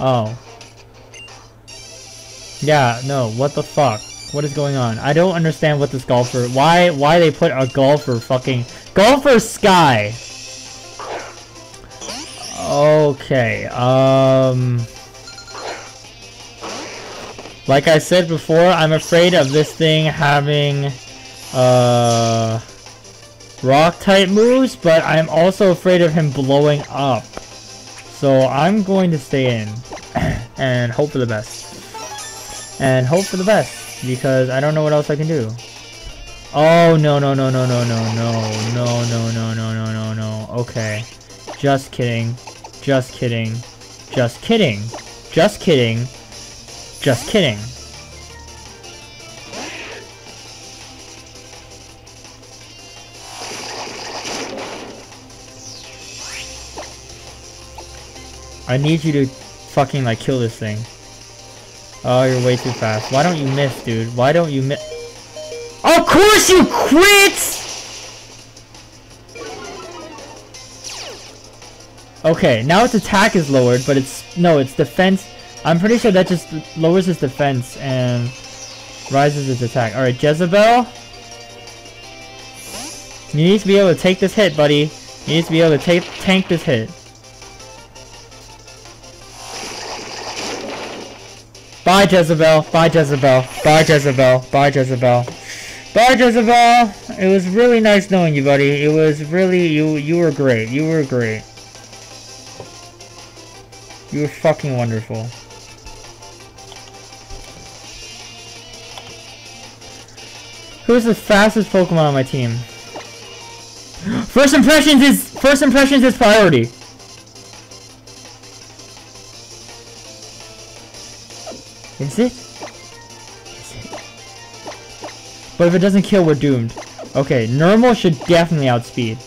Oh. Yeah, no, what the fuck? What is going on? I don't understand what this golfer... Why why they put a golfer fucking... Golfer Sky! Okay, um... Like I said before, I'm afraid of this thing having... Uh... Rock type moves, but I'm also afraid of him blowing up. So I'm going to stay in and hope for the best. And hope for the best because I don't know what else I can do. Oh no no no no no no no no no no no no no no. Okay. Just kidding. Just kidding. Just kidding. Just kidding. Just kidding. I need you to fucking like kill this thing. Oh, you're way too fast. Why don't you miss, dude? Why don't you miss? Of course you quit! Okay, now its attack is lowered, but it's... No, its defense... I'm pretty sure that just lowers its defense and rises its attack. Alright, Jezebel. You need to be able to take this hit, buddy. You need to be able to take tank this hit. Bye, Jezebel. Bye, Jezebel. Bye, Jezebel. Bye, Jezebel. Bye, Jezebel. It was really nice knowing you, buddy. It was really you. You were great. You were great. You were fucking wonderful. Who's the fastest Pokemon on my team? First impressions is first impressions is priority. Is it? Is it? But if it doesn't kill, we're doomed. Okay, normal should definitely outspeed.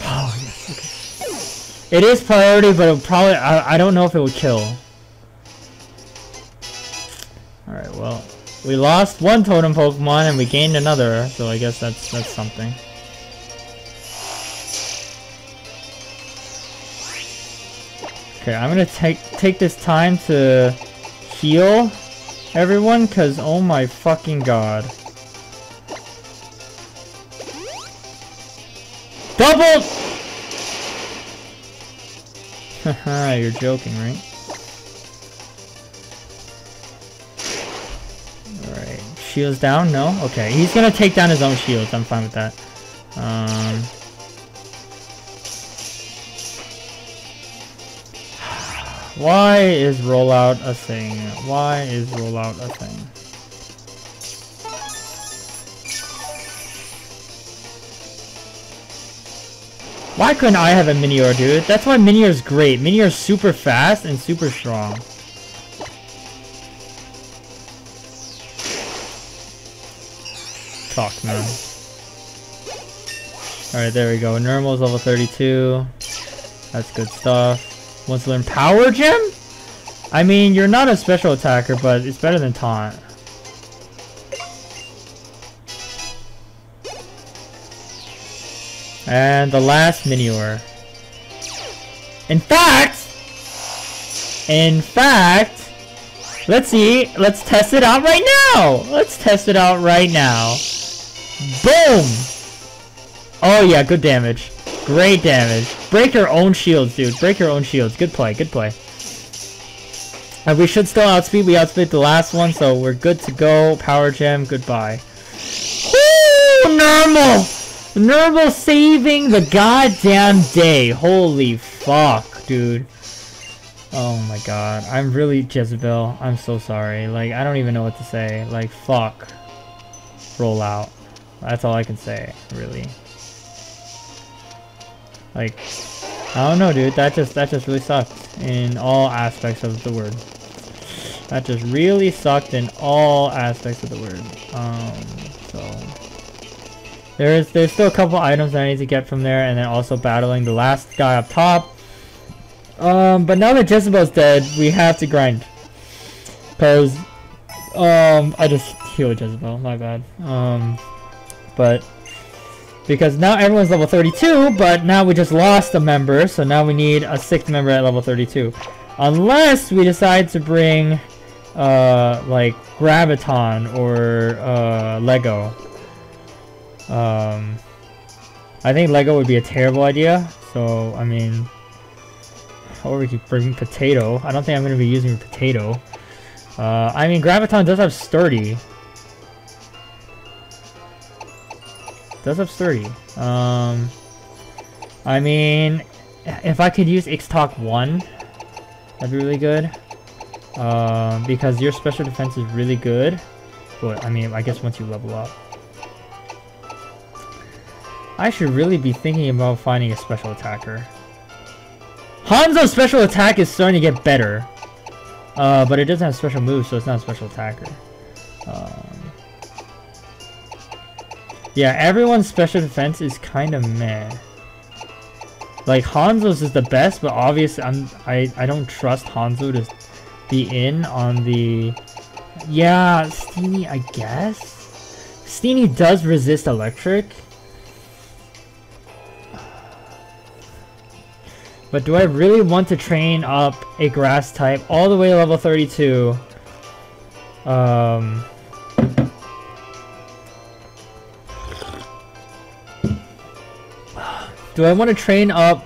Oh, yes, okay. It is priority, but probably, I, I don't know if it would kill. We lost one totem Pokemon and we gained another, so I guess that's that's something. Okay, I'm gonna take take this time to heal everyone, cause oh my fucking god. Double! Haha, you're joking, right? Shields down? No? Okay, he's gonna take down his own shields, I'm fine with that. Um... Why is rollout a thing? Why is rollout a thing? Why couldn't I have a Minior, dude? That's why Minior's great. Minior's super fast and super strong. Fuck, man. Alright, there we go. Normal's level 32. That's good stuff. Wants to learn Power Gem? I mean, you're not a special attacker, but it's better than Taunt. And the last Minior. In fact! In fact! Let's see. Let's test it out right now! Let's test it out right now. Boom! Oh yeah, good damage. Great damage. Break your own shields, dude. Break your own shields. Good play, good play. And we should still outspeed. We outspeed the last one, so we're good to go. Power Gem, goodbye. Normal! Normal saving the goddamn day. Holy fuck, dude. Oh my god. I'm really Jezebel. I'm so sorry. Like, I don't even know what to say. Like, fuck. Roll out. That's all I can say, really. Like, I don't know, dude. That just that just really sucked in all aspects of the word. That just really sucked in all aspects of the word. Um, so there's there's still a couple items I need to get from there, and then also battling the last guy up top. Um, but now that Jezebel's dead, we have to grind. Cause, um, I just heal Jezebel, my bad. Um, but because now everyone's level 32, but now we just lost a member, so now we need a sixth member at level 32. Unless we decide to bring, uh, like, Graviton or, uh, Lego. Um, I think Lego would be a terrible idea, so, I mean, or we could bring Potato. I don't think I'm going to be using Potato. Uh, I mean, Graviton does have Sturdy, Does have sturdy. Um, I mean, if I could use Ixtalk 1, that'd be really good. Uh, because your special defense is really good. But, I mean, I guess once you level up. I should really be thinking about finding a special attacker. Hanzo's special attack is starting to get better. Uh, but it doesn't have special moves, so it's not a special attacker. Um, yeah, everyone's special defense is kind of meh. Like, Hanzo's is the best, but obviously I'm, I, I don't trust Hanzo to be in on the... Yeah, Steenee, I guess? Steenee does resist electric. But do I really want to train up a grass type all the way to level 32? Um... Do I want to train up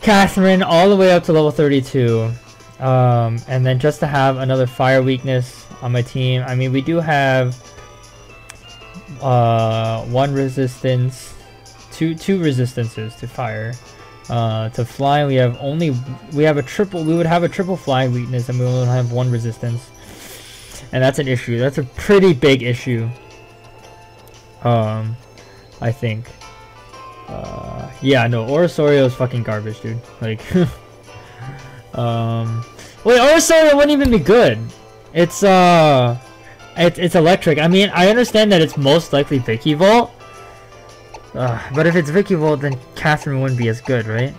Catherine all the way up to level 32? Um, and then just to have another fire weakness on my team. I mean, we do have uh, one resistance, two two resistances to fire. Uh, to fly, we have only we have a triple. We would have a triple fly weakness, and we only have one resistance, and that's an issue. That's a pretty big issue. Um, I think. Uh, yeah, no, Oricorio is fucking garbage, dude. Like, um, wait, Oricorio wouldn't even be good. It's, uh, it's, it's electric. I mean, I understand that it's most likely Vikavolt. Uh, but if it's Vikavolt, then Catherine wouldn't be as good, right?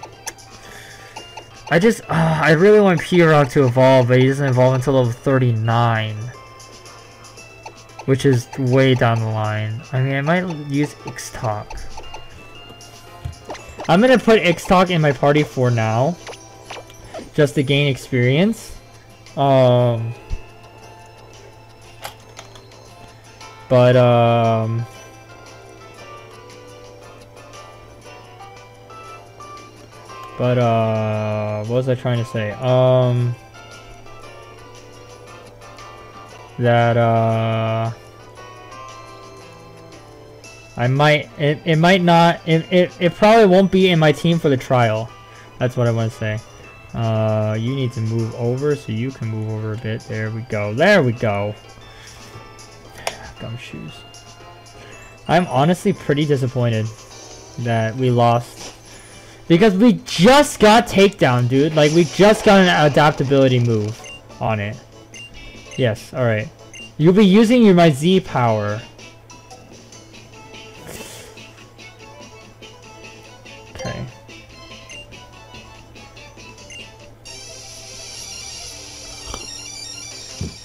I just, uh, I really want P-Rock to evolve, but he doesn't evolve until level 39. Which is way down the line. I mean, I might use X-Talk. I'm gonna put Ixtalk in my party for now. Just to gain experience. Um... But, um... But, uh... What was I trying to say? Um... That, uh... I might, it, it might not, it, it, it probably won't be in my team for the trial. That's what I want to say. Uh, you need to move over so you can move over a bit. There we go. There we go. Gumshoes. I'm honestly pretty disappointed that we lost. Because we just got takedown, dude. Like, we just got an adaptability move on it. Yes, alright. You'll be using your my Z power.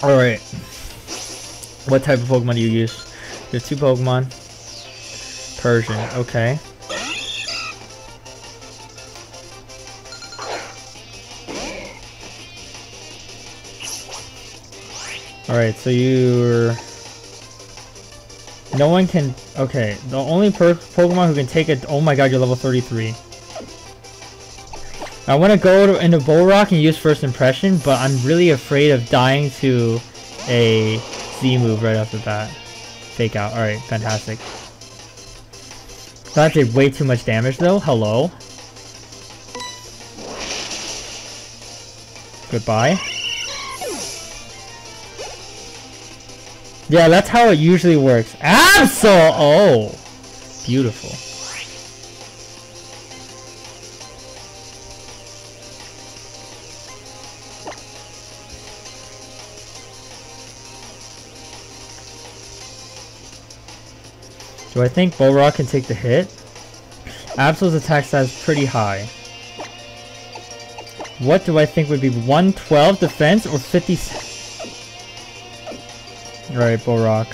Alright. What type of Pokemon do you use? There's two Pokemon. Persian, okay. Alright, so you're... No one can... Okay, the only Pokemon who can take it... Oh my god, you're level 33. I want to go to, into Rock and use First Impression, but I'm really afraid of dying to a Z move right off the bat. Fake out. Alright, fantastic. That did way too much damage though. Hello. Goodbye. Yeah, that's how it usually works. Absol! Oh! Beautiful. Do I think Bulrock can take the hit? Absol's attack stat is pretty high. What do I think would be 112 defense or 50... Right, Rock.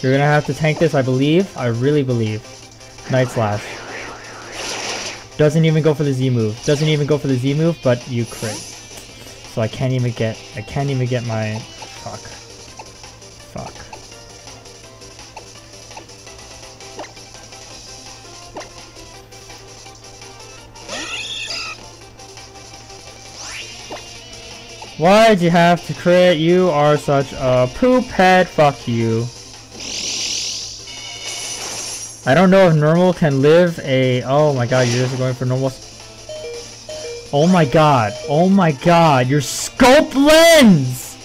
You're gonna have to tank this, I believe. I really believe. Night Slash. Doesn't even go for the Z move. Doesn't even go for the Z move, but you crit. So I can't even get, I can't even get my, Why'd you have to crit? You are such a poop head. Fuck you. I don't know if normal can live a... Oh my god, you're just going for normal... Oh my god. Oh my god. Your scope lens!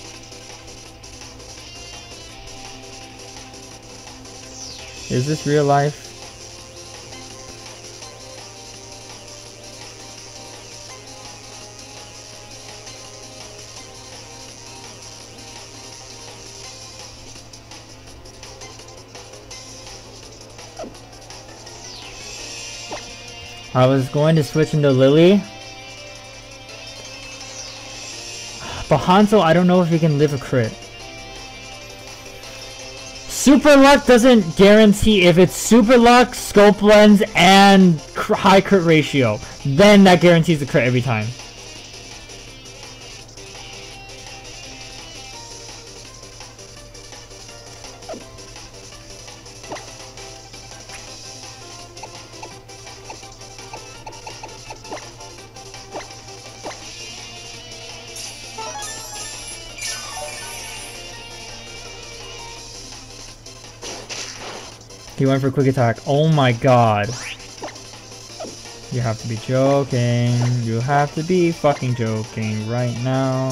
Is this real life? I was going to switch into Lily. But Hanzo, I don't know if he can live a crit. Super Luck doesn't guarantee if it's Super Luck, Scope Lens, and high crit ratio. Then that guarantees the crit every time. He went for quick attack. Oh my god. You have to be joking. You have to be fucking joking right now.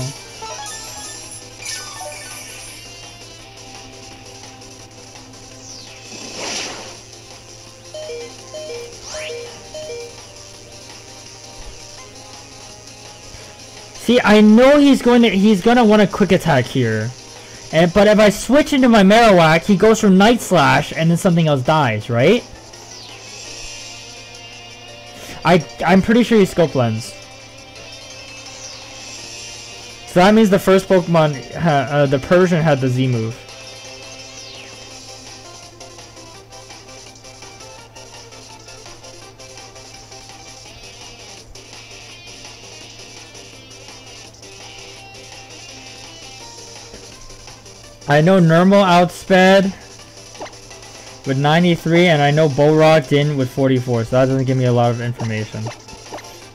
See, I know he's going to he's gonna want a quick attack here. And but if I switch into my Marowak, he goes for Night Slash and then something else dies, right? I I'm pretty sure he's Scope Lens. So that means the first Pokemon, uh, the Persian had the Z move. I know Normal outsped with 93 and I know Bolrock didn't with 44 so that doesn't give me a lot of information.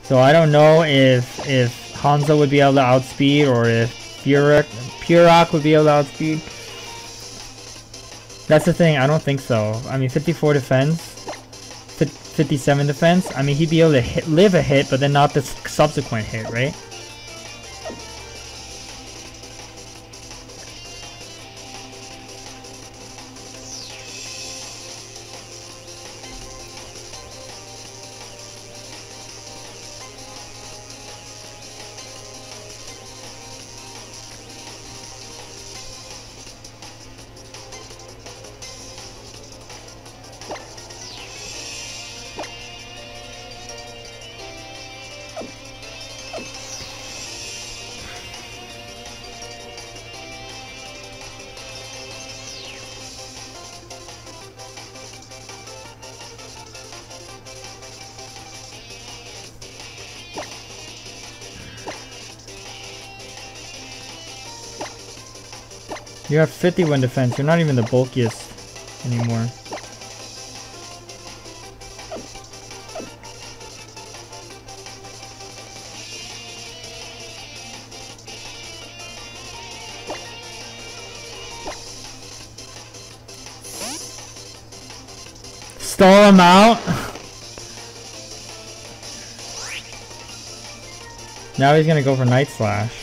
So I don't know if if Hanzo would be able to outspeed or if Purok, Purok would be able to outspeed. That's the thing, I don't think so. I mean 54 defense, 57 defense, I mean he'd be able to hit, live a hit but then not the subsequent hit, right? You have 51 defense. You're not even the bulkiest anymore. Stall him out. now he's gonna go for Night Slash.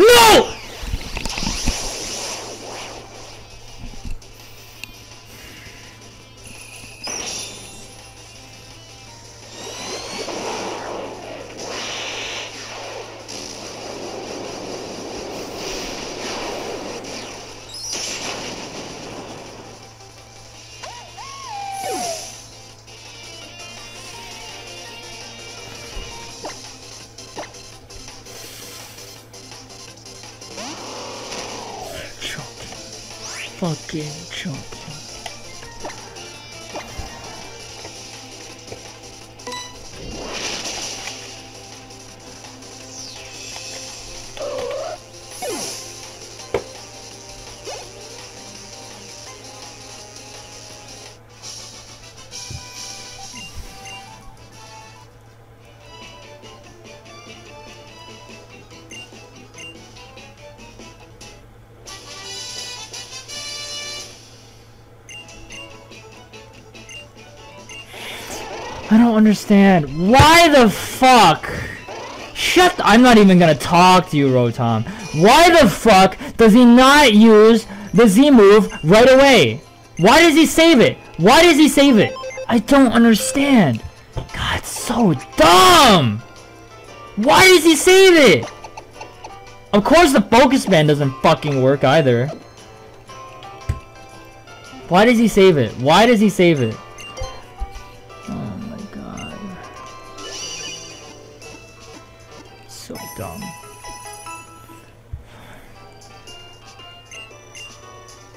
No! Fucking chunky. Understand. Why the fuck? Shut I'm not even gonna talk to you, Rotom. Why the fuck does he not use the Z move right away? Why does he save it? Why does he save it? I don't understand. God, so dumb! Why does he save it? Of course the focus band doesn't fucking work either. Why does he save it? Why does he save it?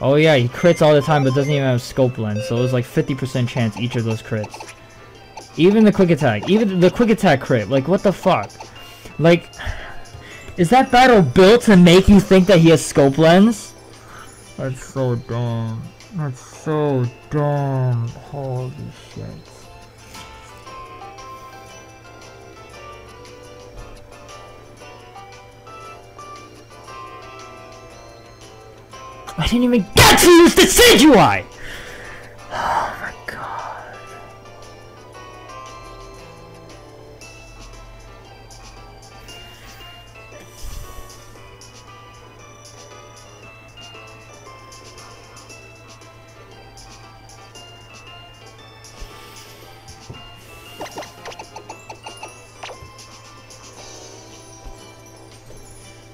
Oh yeah, he crits all the time but doesn't even have scope lens, so it was like 50% chance each of those crits. Even the quick attack, even the quick attack crit, like what the fuck? Like, is that battle built to make you think that he has scope lens? That's so dumb. That's so dumb. Holy shit. I didn't even get to use the Decidueye! Oh my god.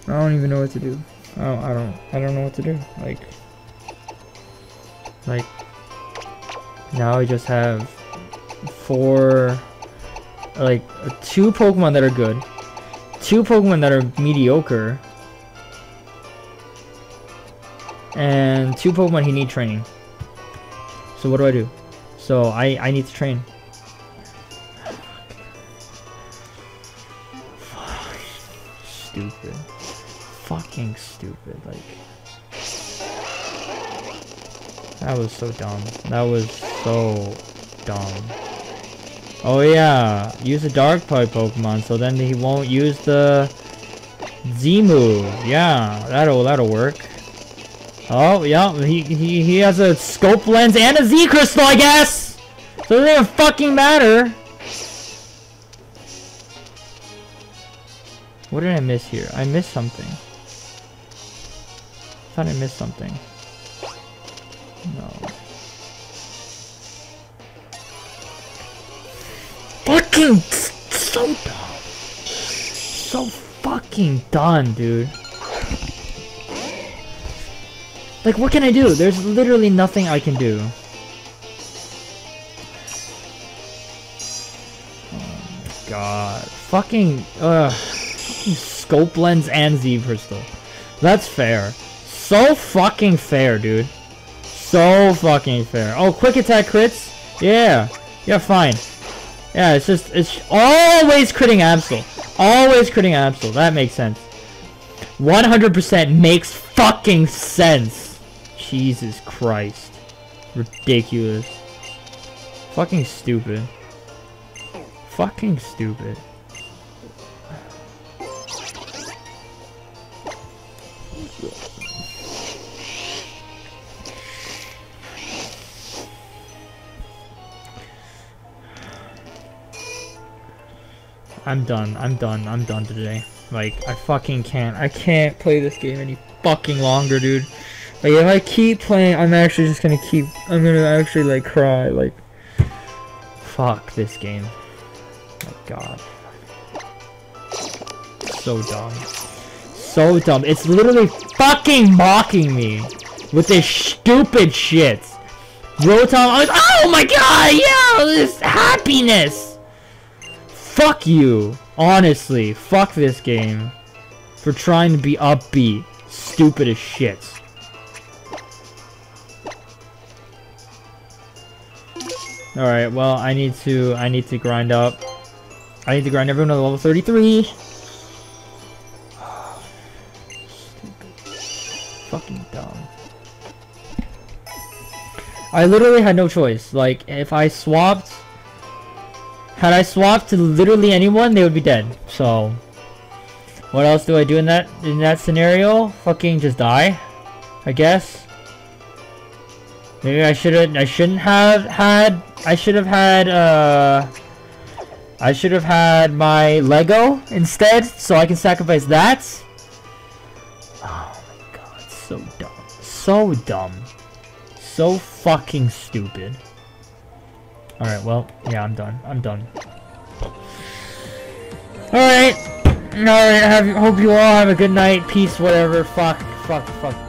I don't even know what to do. I don't, I don't, I don't know what to do. Like, like, now I just have four, like, two Pokemon that are good, two Pokemon that are mediocre, and two Pokemon he need training. So what do I do? So I, I need to train. Stupid fucking stupid. Like, that was so dumb. That was so dumb. Oh yeah, use a dark type Pokemon, so then he won't use the Z move. Yeah, that'll that'll work. Oh yeah, he he he has a scope lens and a Z crystal, I guess. So it doesn't fucking matter. What did I miss here? I missed something thought I missed something. No. Fucking so dumb. So fucking done, dude. Like, what can I do? There's literally nothing I can do. Oh my god. Fucking, uh, fucking scope lens and Z crystal. That's fair. So fucking fair, dude. So fucking fair. Oh, quick attack crits? Yeah. Yeah, fine. Yeah, it's just, it's always critting Absol. Always critting Absol. That makes sense. 100% makes fucking sense. Jesus Christ. Ridiculous. Fucking stupid. Fucking stupid. I'm done. I'm done. I'm done today. Like, I fucking can't. I can't play this game any fucking longer, dude. Like, if I keep playing, I'm actually just gonna keep... I'm gonna actually, like, cry. Like, fuck this game. my god. So dumb. So dumb. It's literally fucking mocking me with this stupid shit. Rotom, oh my god, yeah, this happiness. Fuck you. Honestly, fuck this game. For trying to be upbeat. Stupid as shit. Alright, well, I need to, I need to grind up. I need to grind everyone to level 33. Fucking dumb. I literally had no choice. Like, if I swapped... Had I swapped to literally anyone, they would be dead. So... What else do I do in that in that scenario? Fucking just die, I guess. Maybe I shouldn't. I shouldn't have had. I should have had. Uh, I should have had my Lego instead, so I can sacrifice that. Oh my god, so dumb, so dumb, so fucking stupid. All right, well, yeah, I'm done. I'm done. All right. Alright, hope you all have a good night, peace, whatever, fuck, fuck, fuck.